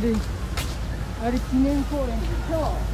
塁あれ記念公園今日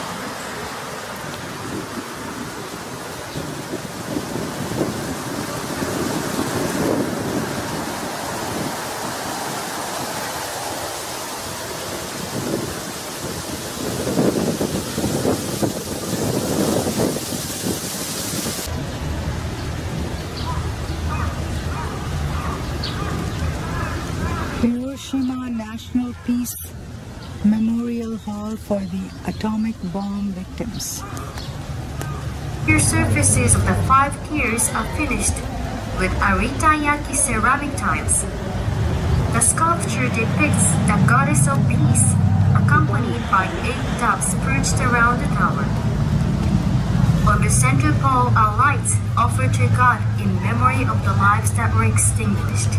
Peace Memorial Hall for the atomic bomb victims. Interior surfaces of the five tiers are finished with Aritayaki ceramic tiles. The sculpture depicts the goddess of peace, accompanied by eight doves perched around the tower. On the center pole are lights offered to God in memory of the lives that were extinguished.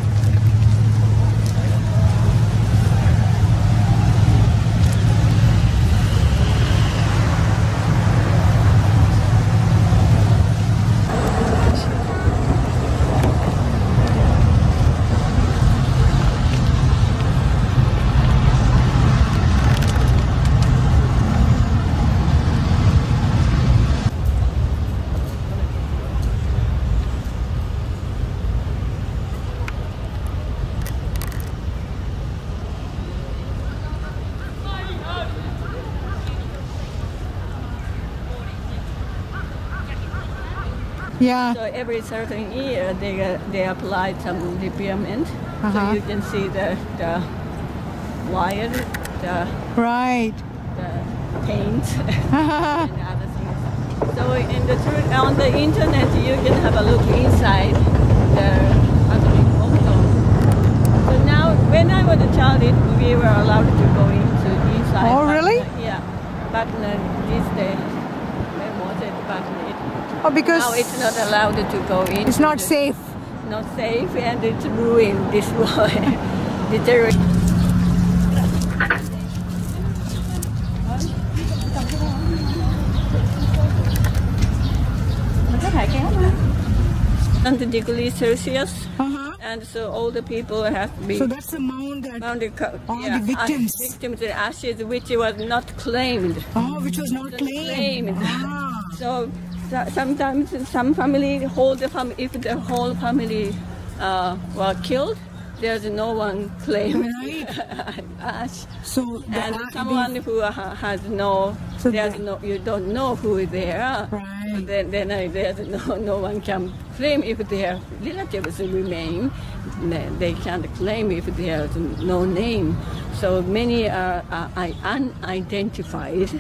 Yeah. So every certain year they uh, they apply some debridement, Uh-huh. so you can see the the wire, the Right. the paint and other things. So in the truth, on the internet you can have a look inside the atomic bomb dome. So now when I was a child, it, we were allowed to go into inside. Oh, but, really? uh, yeah, but uh, these days. When was it? Oh, because now it's not allowed to go in. it's not safe. Not safe and it's ruined this way. Deteriorate. Hundred degrees Celsius, Uh-huh. and so all the people have been So that's the mound that the, co- all the victims. victims and ashes which was not claimed. oh, which was not claimed. claimed. Ah. So- sometimes some family hold the family if the whole family uh, were killed, there's no one claim Right. ash. So And someone who ha- has no, So there's no, you don't know who they are. Right. Then, then uh, there's no, no one can claim if their relatives remain. They can't claim if there's no name. So many are, are are unidentified.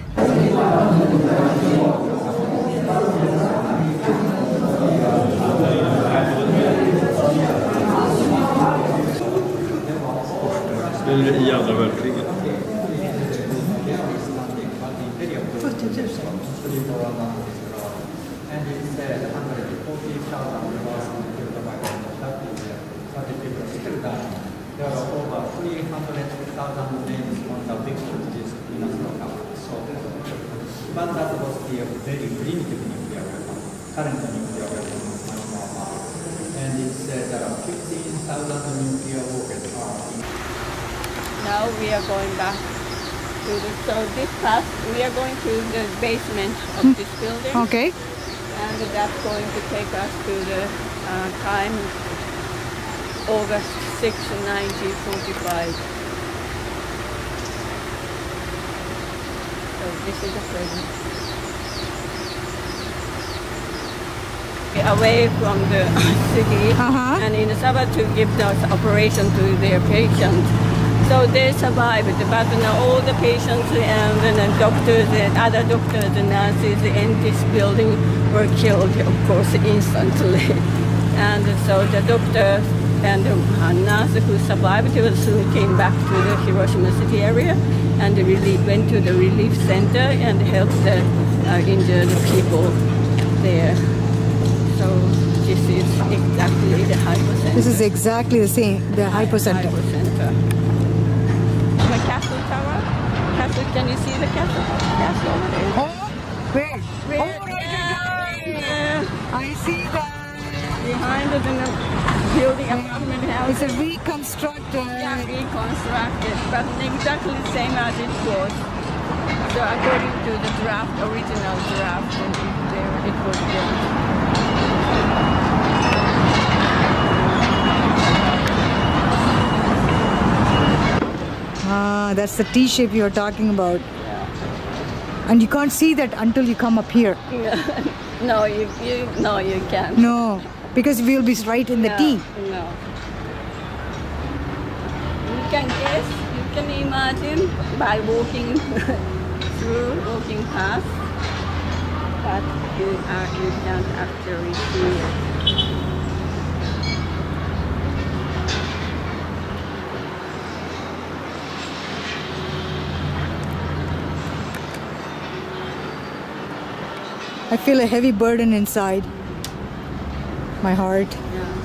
eller i andra världskriget. And it said 140,000 was killed by gunshot in there. 30 people still died. There are over 300,000 names on the victims list in Africa. So, but that was the very primitive nuclear weapon. Current nuclear weapon is much more powerful. And it said that nuclear warheads are in Now we are going back to the, so this path, we are going to the basement of this building. Okay. And that's going to take us to the uh, time August 6, 1945. This is the present. Away from the city Uh-huh. and in the suburb to give the operation to their patients. So they survived, but you know, all the patients and the doctors and other doctors and nurses in this building were killed, of course, instantly. And so the doctor and the uh, nurse who survived soon came back to the Hiroshima city area and really went to the relief center and helped the uh, injured people there. So this is exactly the hypocenter. This is exactly the same, the hypocenter. Hypocenter. The castle tower. Castle. Can you see the castle? Castle over there. Oh, where? Where- Oh, right. Yeah. I see that. Behind the building apartment house. It's a reconstructed. Yeah, reconstructed, but exactly the same as it was. So according to the draft, original draft, and there it was built. Ah, that's the T shape you're talking about. Yeah. And you can't see that until you come up here. no, you, you, no, you can't. No, because we'll be right in the no, T. No. You can guess, you can imagine by walking through, walking past, but you, are, you can't actually see it. I feel a heavy burden inside my heart. Yeah.